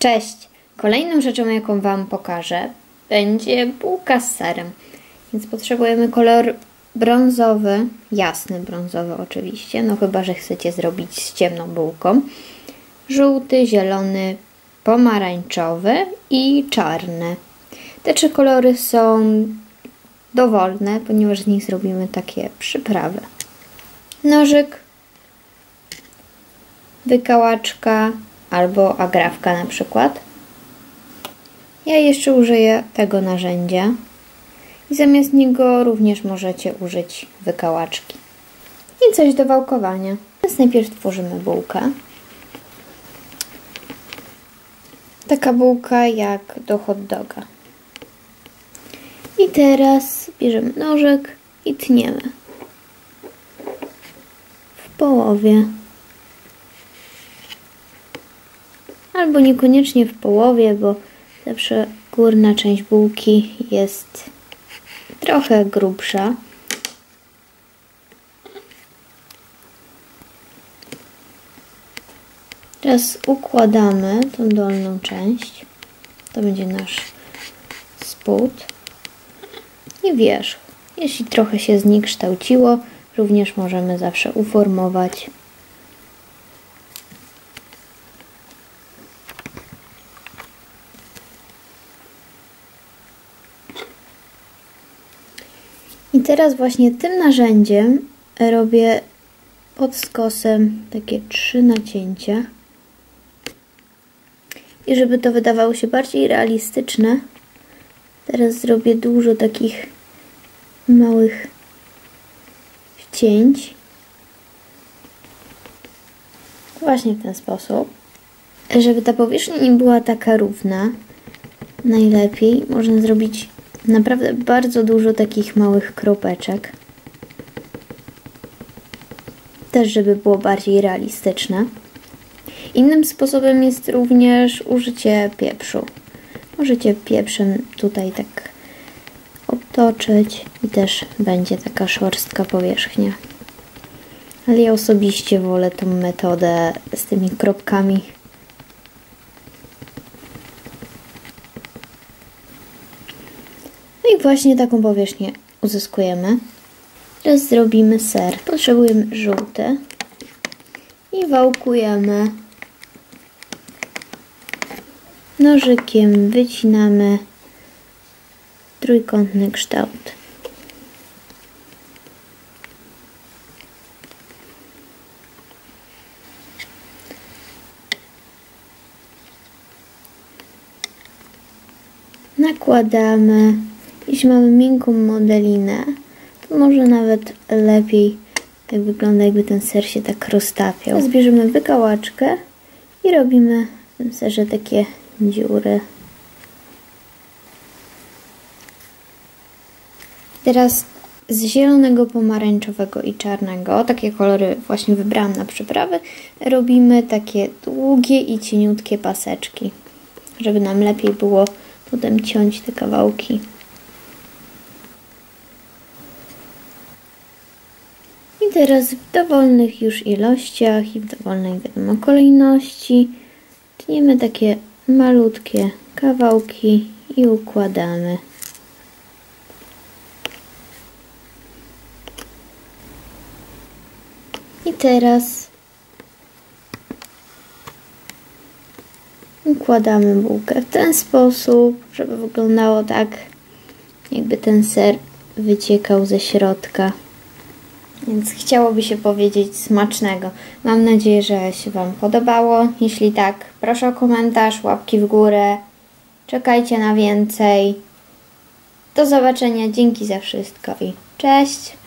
Cześć! Kolejną rzeczą, jaką Wam pokażę, będzie bułka z serem. Więc potrzebujemy kolor brązowy, jasny brązowy oczywiście, no chyba, że chcecie zrobić z ciemną bułką. Żółty, zielony, pomarańczowy i czarny. Te trzy kolory są dowolne, ponieważ z nich zrobimy takie przyprawy. Nożyk, wykałaczka albo agrawka na przykład. Ja jeszcze użyję tego narzędzia i zamiast niego również możecie użyć wykałaczki. I coś do wałkowania. Więc najpierw tworzymy bułkę. Taka bułka jak do hot doga. I teraz bierzemy nożyk i tniemy w połowie. Albo niekoniecznie w połowie, bo zawsze górna część bułki jest trochę grubsza. Teraz układamy tą dolną część. To będzie nasz spód i wierzch. Jeśli trochę się z nich kształciło, również możemy zawsze uformować. I teraz właśnie tym narzędziem robię pod skosem takie trzy nacięcia. I żeby to wydawało się bardziej realistyczne, teraz zrobię dużo takich małych wcięć. Właśnie w ten sposób. Żeby ta powierzchnia nie była taka równa, najlepiej można zrobić naprawdę bardzo dużo takich małych kropeczek. Też, żeby było bardziej realistyczne. Innym sposobem jest również użycie pieprzu. Możecie pieprzem tutaj tak obtoczyć i też będzie taka szorstka powierzchnia. Ale ja osobiście wolę tą metodę z tymi kropkami. No i właśnie taką powierzchnię uzyskujemy. Teraz zrobimy ser. Potrzebujemy żółty i wałkujemy. Nożykiem wycinamy trójkątny kształt. Nakładamy. Jeśli mamy miękką modelinę, to może nawet lepiej tak wygląda, jakby ten ser się tak roztapiał. Zbierzemy wykałaczkę i robimy w tym serze takie dziury. Teraz z zielonego, pomarańczowego i czarnego, takie kolory właśnie wybrałam na przyprawy, robimy takie długie i cieniutkie paseczki, żeby nam lepiej było potem ciąć te kawałki. Teraz w dowolnych już ilościach i w dowolnej wiadomo kolejności tniemy takie malutkie kawałki i układamy. I teraz układamy bułkę w ten sposób, żeby wyglądało tak, jakby ten ser wyciekał ze środka. Więc chciałoby się powiedzieć smacznego. Mam nadzieję, że się Wam podobało. Jeśli tak, proszę o komentarz, łapki w górę. Czekajcie na więcej. Do zobaczenia. Dzięki za wszystko i cześć!